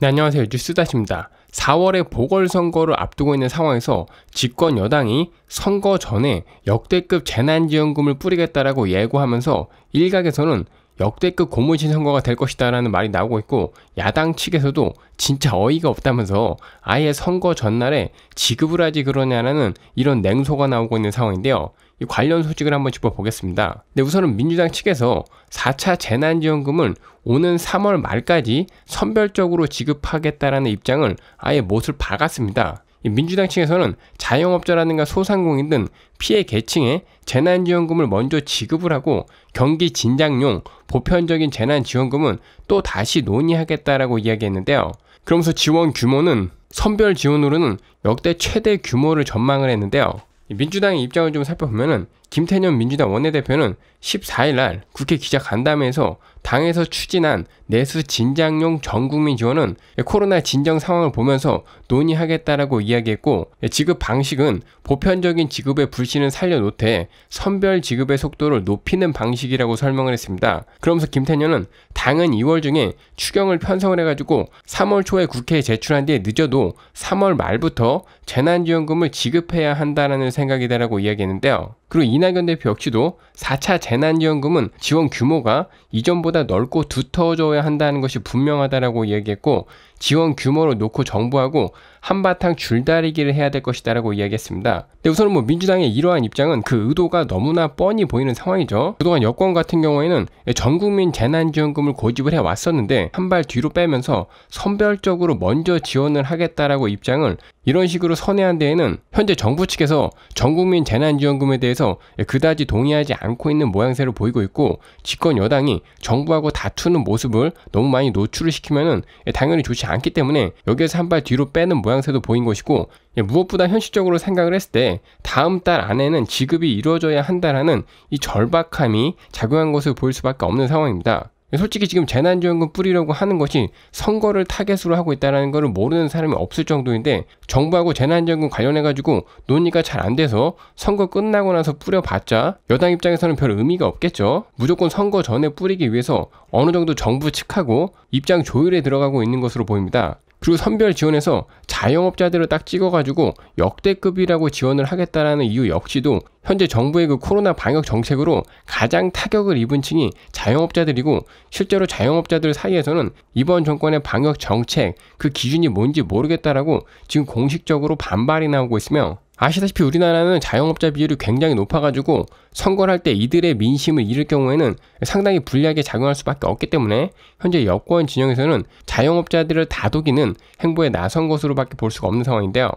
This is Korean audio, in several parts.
네, 안녕하세요. 뉴스다시입니다. 4월에 보궐선거를 앞두고 있는 상황에서 집권 여당이 선거 전에 역대급 재난지원금을 뿌리겠다라고 예고하면서 일각에서는 역대급 고무신 선거가 될 것이다라는 말이 나오고 있고 야당 측에서도 진짜 어이가 없다면서 아예 선거 전날에 지급을 하지 그러냐라는 이런 냉소가 나오고 있는 상황인데요. 이 관련 소식을 한번 짚어보겠습니다. 네, 우선은 민주당 측에서 4차 재난지원금을 오는 3월 말까지 선별적으로 지급하겠다라는 입장을 아예 못을 박았습니다. 민주당 측에서는 자영업자라든가 소상공인 등 피해 계층에 재난지원금을 먼저 지급을 하고 경기 진작용 보편적인 재난지원금은 또 다시 논의하겠다라고 이야기했는데요. 그러면서 지원 규모는 선별 지원으로는 역대 최대 규모를 전망을 했는데요. 민주당의 입장을 좀 살펴보면은 김태년 민주당 원내대표는 14일 날 국회 기자간담회에서 당에서 추진한 내수 진작용 전국민 지원은 코로나 진정 상황을 보면서 논의하겠다라고 이야기했고 지급 방식은 보편적인 지급의 불신을 살려놓되 선별 지급의 속도를 높이는 방식이라고 설명을 했습니다. 그러면서 김태년은 당은 2월 중에 추경을 편성을 해가지고 3월 초에 국회에 제출한 뒤에 늦어도 3월 말부터 재난지원금을 지급해야 한다는 생각이다라고 이야기했는데요. 그리고 이낙연 대표 역시도 4차 재난지원금은 지원 규모가 이전보다 넓고 두터워져야 한다는 것이 분명하다라고 얘기했고 지원 규모를 놓고 정부하고 한바탕 줄다리기를 해야 될 것이다라고 이야기했습니다. 근데 우선은 뭐 민주당의 이러한 입장은 그 의도가 너무나 뻔히 보이는 상황이죠. 그동안 여권 같은 경우에는 전국민 재난지원금을 고집을 해 왔었는데 한 발 뒤로 빼면서 선별적으로 먼저 지원을 하겠다라고 입장을 이런 식으로 선회한 데에는 현재 정부 측에서 전국민 재난지원금에 대해서 그다지 동의하지 않고 있는 모양새를 보이고 있고 집권 여당이 정부하고 다투는 모습을 너무 많이 노출을 시키면은 당연히 좋지 않기 때문에 여기에서 한 발 뒤로 빼는 모양새도 보인 것이고 무엇보다 현실적으로 생각을 했을 때 다음 달 안에는 지급이 이루어져야 한다라는 이 절박함이 작용한 것을 보일 수밖에 없는 상황입니다. 솔직히 지금 재난지원금 뿌리려고 하는 것이 선거를 타겟으로 하고 있다는 것을 모르는 사람이 없을 정도인데 정부하고 재난지원금 관련해가지고 논의가 잘 안 돼서 선거 끝나고 나서 뿌려봤자 여당 입장에서는 별 의미가 없겠죠. 무조건 선거 전에 뿌리기 위해서 어느 정도 정부 측하고 입장 조율에 들어가고 있는 것으로 보입니다. 그리고 선별 지원에서 자영업자들을 딱 찍어가지고 역대급이라고 지원을 하겠다라는 이유 역시도 현재 정부의 그 코로나 방역 정책으로 가장 타격을 입은 층이 자영업자들이고 실제로 자영업자들 사이에서는 이번 정권의 방역 정책 그 기준이 뭔지 모르겠다라고 지금 공식적으로 반발이 나오고 있으며 아시다시피 우리나라는 자영업자 비율이 굉장히 높아가지고 선거를 할 때 이들의 민심을 잃을 경우에는 상당히 불리하게 작용할 수밖에 없기 때문에 현재 여권 진영에서는 자영업자들을 다독이는 행보에 나선 것으로밖에 볼 수가 없는 상황인데요.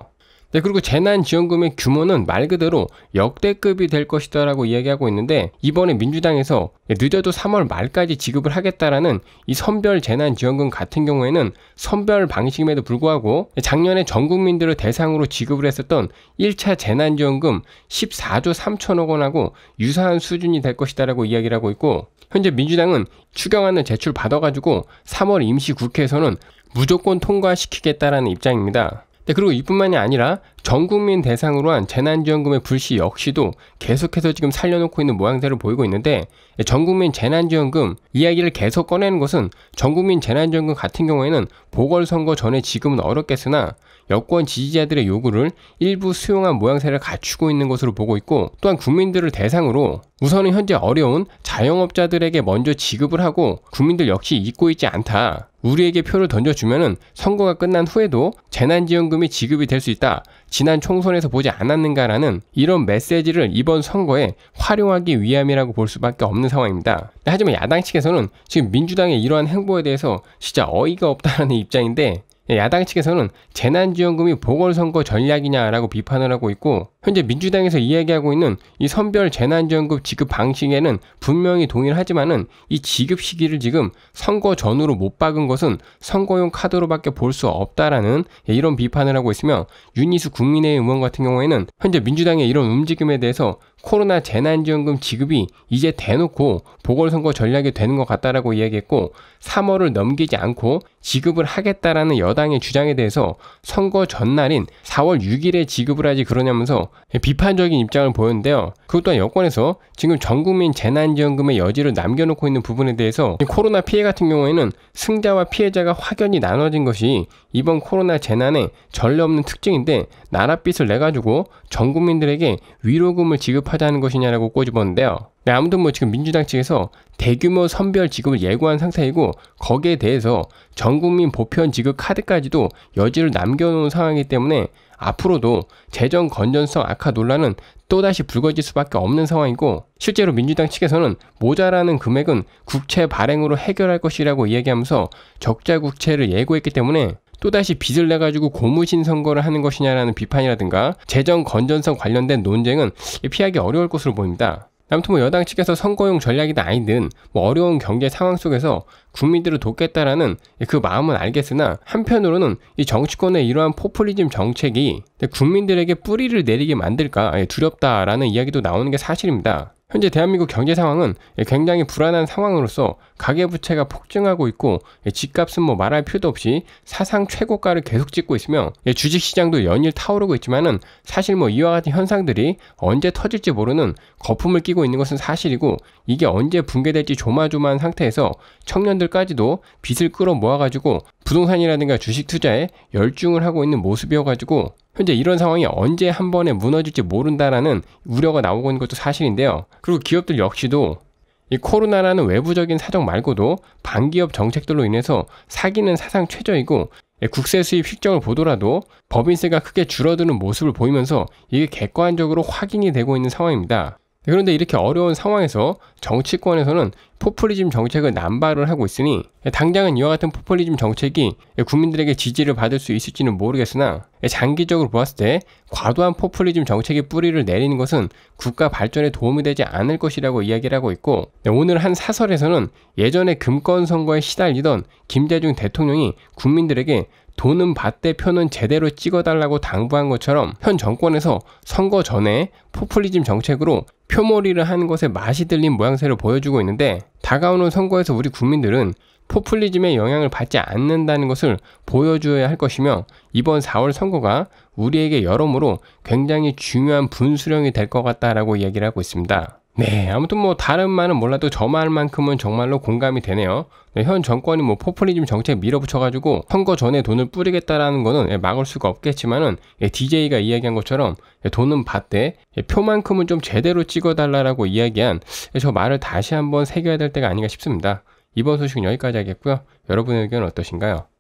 네, 그리고 재난지원금의 규모는 말 그대로 역대급이 될 것이다라고 이야기하고 있는데 이번에 민주당에서 늦어도 3월 말까지 지급을 하겠다라는 이 선별 재난지원금 같은 경우에는 선별 방식임에도 불구하고 작년에 전 국민들을 대상으로 지급을 했었던 1차 재난지원금 14조 3천억 원하고 유사한 수준이 될 것이다라고 이야기를 하고 있고 현재 민주당은 추경안을 제출 받아가지고 3월 임시 국회에서는 무조건 통과시키겠다라는 입장입니다. 네, 그리고 이뿐만이 아니라 전 국민 대상으로 한 재난지원금의 불시 역시도 계속해서 지금 살려놓고 있는 모양새를 보이고 있는데 전 국민 재난지원금 이야기를 계속 꺼내는 것은 전 국민 재난지원금 같은 경우에는 보궐선거 전에 지금은 어렵겠으나 여권 지지자들의 요구를 일부 수용한 모양새를 갖추고 있는 것으로 보고 있고 또한 국민들을 대상으로 우선은 현재 어려운 자영업자들에게 먼저 지급을 하고 국민들 역시 잊고 있지 않다. 우리에게 표를 던져주면은 선거가 끝난 후에도 재난지원금이 지급이 될 수 있다. 지난 총선에서 보지 않았는가라는 이런 메시지를 이번 선거에 활용하기 위함이라고 볼 수밖에 없는 상황입니다. 하지만 야당 측에서는 지금 민주당의 이러한 행보에 대해서 진짜 어이가 없다는 입장인데 예, 야당 측에서는 재난지원금이 보궐선거 전략이냐라고 비판을 하고 있고 현재 민주당에서 이야기하고 있는 이 선별 재난지원금 지급 방식에는 분명히 동의를 하지만은 이 지급 시기를 지금 선거 전후로 못 박은 것은 선거용 카드로밖에 볼 수 없다라는 예, 이런 비판을 하고 있으며 윤희수 국민의힘 의원 같은 경우에는 현재 민주당의 이런 움직임에 대해서 코로나 재난지원금 지급이 이제 대놓고 보궐선거 전략이 되는 것 같다라고 이야기했고 3월을 넘기지 않고 지급을 하겠다라는 여당의 주장에 대해서 선거 전날인 4월 6일에 지급을 하지 그러냐면서 비판적인 입장을 보였는데요. 그것 또한 여권에서 지금 전국민 재난지원금의 여지를 남겨놓고 있는 부분에 대해서 코로나 피해 같은 경우에는 승자와 피해자가 확연히 나눠진 것이 이번 코로나 재난의 전례 없는 특징인데 나랏빚을 내가지고 전 국민들에게 위로금을 지급하 자는 것이냐라고 꼬집었는데요. 네, 아무튼 뭐 지금 민주당 측에서 대규모 선별 지급을 예고한 상태이고 거기에 대해서 전 국민 보편 지급 카드까지도 여지를 남겨놓은 상황이기 때문에 앞으로도 재정 건전성 악화 논란은 또다시 불거질 수밖에 없는 상황이고 실제로 민주당 측에서는 모자라는 금액은 국채 발행으로 해결할 것이라고 이야기하면서 적자 국채를 예고했기 때문에 또다시 빚을 내가지고 고무신 선거를 하는 것이냐라는 비판이라든가 재정 건전성 관련된 논쟁은 피하기 어려울 것으로 보입니다. 아무튼 뭐 여당 측에서 선거용 전략이든 아니든 뭐 어려운 경제 상황 속에서 국민들을 돕겠다라는 그 마음은 알겠으나 한편으로는 이 정치권의 이러한 포퓰리즘 정책이 국민들에게 뿌리를 내리게 만들까 두렵다라는 이야기도 나오는 게 사실입니다. 현재 대한민국 경제 상황은 굉장히 불안한 상황으로서 가계부채가 폭증하고 있고 집값은 뭐 말할 필요도 없이 사상 최고가를 계속 찍고 있으며 주식시장도 연일 타오르고 있지만은 사실 뭐 이와 같은 현상들이 언제 터질지 모르는 거품을 끼고 있는 것은 사실이고 이게 언제 붕괴될지 조마조마한 상태에서 청년들까지도 빚을 끌어 모아가지고 부동산이라든가 주식 투자에 열중을 하고 있는 모습이어가지고 현재 이런 상황이 언제 한 번에 무너질지 모른다라는 우려가 나오고 있는 것도 사실인데요. 그리고 기업들 역시도 이 코로나라는 외부적인 사정 말고도 반기업 정책들로 인해서 사기는 사상 최저이고 국세 수입 실적을 보더라도 법인세가 크게 줄어드는 모습을 보이면서 이게 객관적으로 확인이 되고 있는 상황입니다. 그런데 이렇게 어려운 상황에서 정치권에서는 포퓰리즘 정책을 남발을 하고 있으니 당장은 이와 같은 포퓰리즘 정책이 국민들에게 지지를 받을 수 있을지는 모르겠으나 장기적으로 보았을 때 과도한 포퓰리즘 정책의 뿌리를 내리는 것은 국가 발전에 도움이 되지 않을 것이라고 이야기를 하고 있고 오늘 한 사설에서는 예전에 금권 선거에 시달리던 김대중 대통령이 국민들에게 돈은 받되 표는 제대로 찍어달라고 당부한 것처럼 현 정권에서 선거 전에 포퓰리즘 정책으로 표몰이를 하는 것에 맛이 들린 모양새를 보여주고 있는데 다가오는 선거에서 우리 국민들은 포퓰리즘의 영향을 받지 않는다는 것을 보여줘야 할 것이며 이번 4월 선거가 우리에게 여러모로 굉장히 중요한 분수령이 될 것 같다라고 이야기를 하고 있습니다. 네, 아무튼 뭐 다른 말은 몰라도 저 말만큼은 정말로 공감이 되네요. 네, 현 정권이 뭐 포퓰리즘 정책 밀어붙여가지고 선거 전에 돈을 뿌리겠다라는 거는 예, 막을 수가 없겠지만은 DJ가 예, 이야기한 것처럼 예, 돈은 받되 표만큼은 좀 제대로 찍어달라라고 이야기한 저 말을 다시 한번 새겨야 될 때가 아닌가 싶습니다. 이번 소식은 여기까지 하겠고요. 여러분의 의견은 어떠신가요?